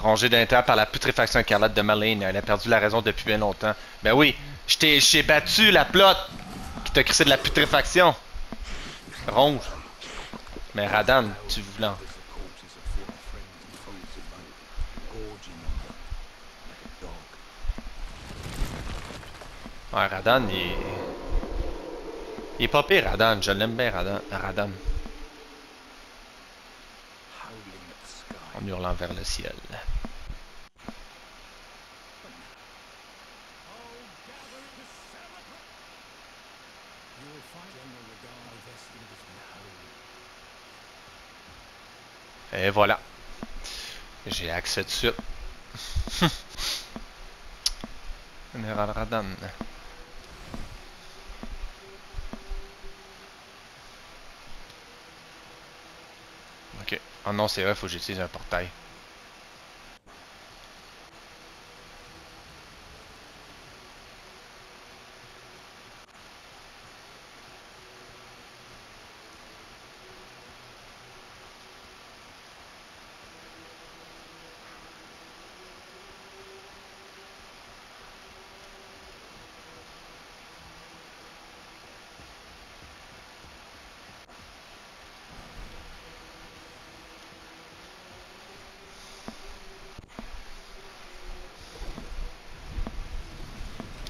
Rongé d'un par la putréfaction écarlate de Malane, elle a perdu la raison depuis bien longtemps. Ben oui, je t'ai battu la plotte qui t'a crissé de la putréfaction. Ronge. Mais Radan, tu voulais. Ouais, Radan, il. Il est pas pire, Radan. Je l'aime bien, Radan. Radan. En hurlant vers le ciel. Et voilà. J'ai accès de suite. Général Radan. Ok. Oh non, c'est vrai, faut que j'utilise un portail.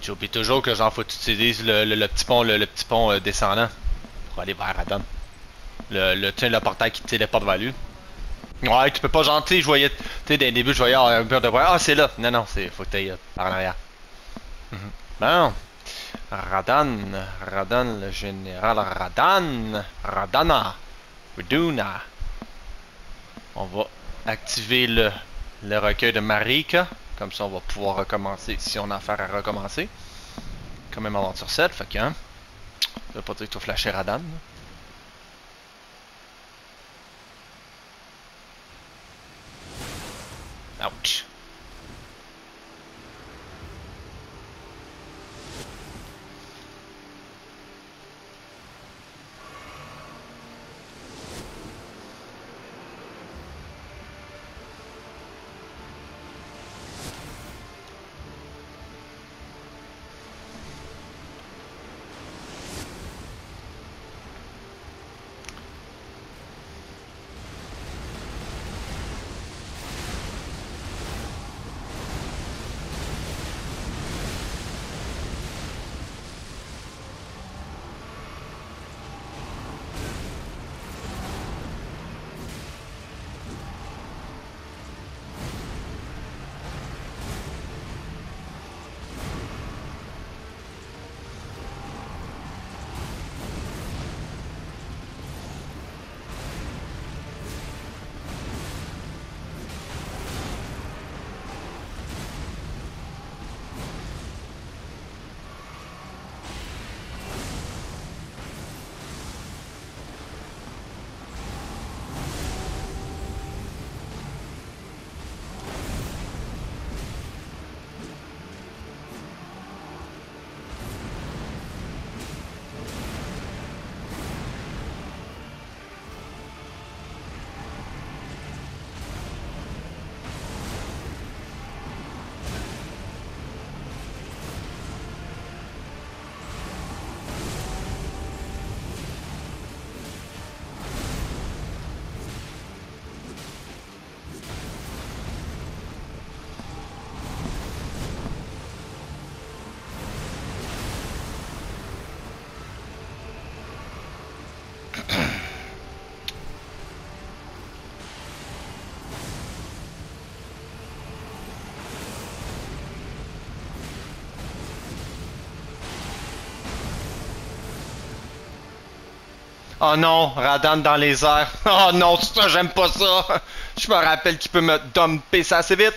J'oublie toujours que genre faut que tu utilises le, le, petit pont, le, petit pont euh, descendant pour aller vers Adam. Le, le, le portail qui te téléporte vers lui. Ouais, tu peux pas genre, je voyais, tu sais, dès le début, je voyais un mur de voie. Ah, c'est là. Non, non, c'est, faut euh, par en. Mhm. Bon. Radan, Radan, le général Radan, Radana, Raduna. On va activer le, le recueil de Marika. Comme ça, on va pouvoir recommencer si on a affaire à recommencer. Quand même aventure 7, fait que, hein. Ça veut pas dire que tu flasher Radan. Ouch. Oh non, Radan dans les airs. Oh non, ça, j'aime pas ça. Je me rappelle qu'il peut me dumper ça assez vite.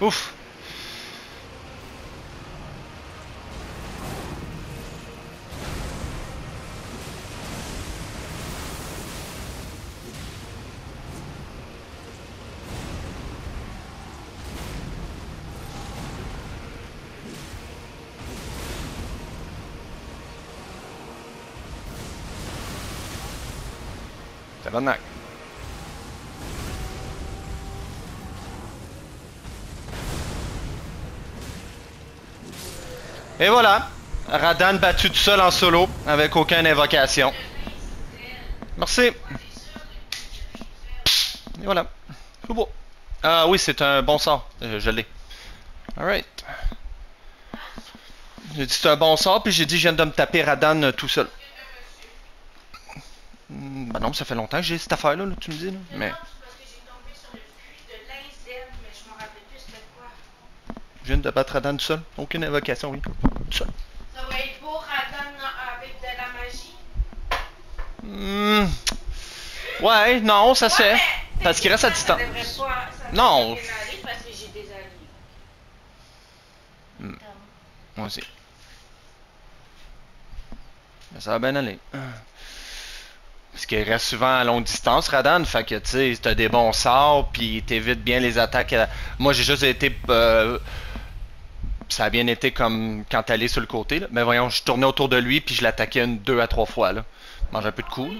Ouf. Et voilà. Radan battu tout seul en solo, avec aucune invocation. Merci. Et voilà. C'est beau. Ah oui, c'est un bon sort. Euh, je l'ai. Alright. J'ai dit c'est un bon sort, puis j'ai dit je viens de me taper Radan euh, tout seul. Hmm, Ben non, ça fait longtemps que j'ai cette affaire-là, là, tu me dis. Là. Mais Non, je viens de battre Radan tout seul. Aucune invocation, oui. Tout seul. Ça va être beau, Radan, avec de la magie. Hmm. Ouais, non, ça se fait. Parce qu'il reste à distance. Ça devrait pas, ça Non. parce que j'ai des. Hmm. Moi aussi. Mais ça va bien aller. Parce qu'il reste souvent à longue distance, Radan. Fait que, tu sais, t'as des bons sorts, puis t'évites bien les attaques. à- Moi, j'ai juste été. euh, Ça a bien été comme quand t'allais sur le côté. Mais voyons, je tournais autour de lui, puis je l'attaquais une, deux à trois fois, là. Mange un peu de coups,